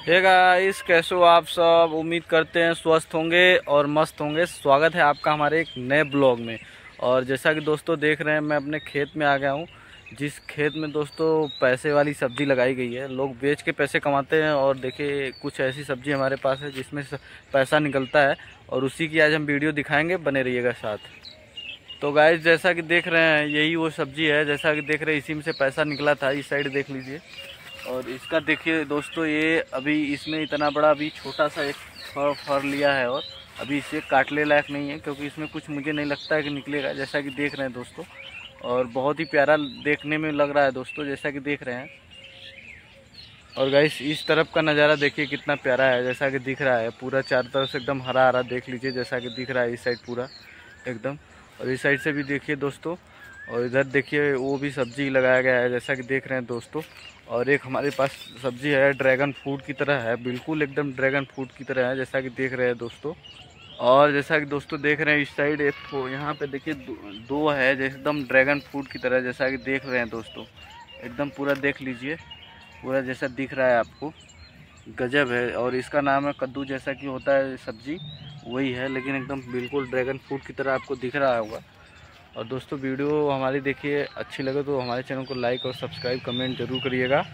Hey guys कैसे हो आप सब? उम्मीद करते हैं स्वस्थ होंगे और मस्त होंगे। स्वागत है आपका हमारे एक नए ब्लॉग में। और जैसा कि दोस्तों देख रहे हैं, मैं अपने खेत में आ गया हूँ। जिस खेत में दोस्तों पैसे वाली सब्ज़ी लगाई गई है, लोग बेच के पैसे कमाते हैं और देखिए कुछ ऐसी सब्ज़ी हमारे पास है जिसमें पैसा निकलता है और उसी की आज हम वीडियो दिखाएँगे, बने रहिएगा साथ। तो गाइस जैसा कि देख रहे हैं, यही वो सब्ज़ी है। जैसा कि देख रहे हैं, इसी में से पैसा निकला था। इस साइड देख लीजिए। और इसका देखिए दोस्तों, ये अभी इसमें इतना बड़ा अभी छोटा सा एक फर फर लिया है और अभी इसे काटने लायक नहीं है, क्योंकि इसमें कुछ मुझे नहीं लगता है कि निकलेगा, जैसा कि देख रहे हैं दोस्तों। और बहुत ही प्यारा देखने में लग रहा है दोस्तों, जैसा कि देख रहे हैं। और गाइस इस तरफ़ का नज़ारा देखिए कितना प्यारा है, जैसा कि दिख रहा है। पूरा चारों तरफ़ से एकदम हरा हरा देख लीजिए, जैसा कि दिख रहा है इस साइड पूरा, एकदम। और इस साइड से भी देखिए दोस्तों और इधर देखिए वो भी सब्ज़ी लगाया गया है जैसा कि देख रहे हैं दोस्तों। और एक हमारे पास सब्ज़ी है ड्रैगन फ्रूट की तरह है बिल्कुल एकदम ड्रैगन फ्रूट की तरह है जैसा कि देख रहे हैं दोस्तों। और जैसा कि दोस्तों देख रहे हैं इस साइड एक तो यहाँ पे देखिए दो, दो है एकदम ड्रैगन फ्रूट की तरह जैसा कि देख रहे हैं दोस्तों। एकदम पूरा देख लीजिए पूरा जैसा दिख रहा है आपको। गजब है और इसका नाम है कद्दू जैसा कि होता है सब्ज़ी वही है लेकिन एकदम बिल्कुल ड्रैगन फ्रूट की तरह आपको दिख रहा होगा। और दोस्तों, वीडियो हमारी देखिए अच्छी लगे तो हमारे चैनल को लाइक और सब्सक्राइब कमेंट ज़रूर करिएगा।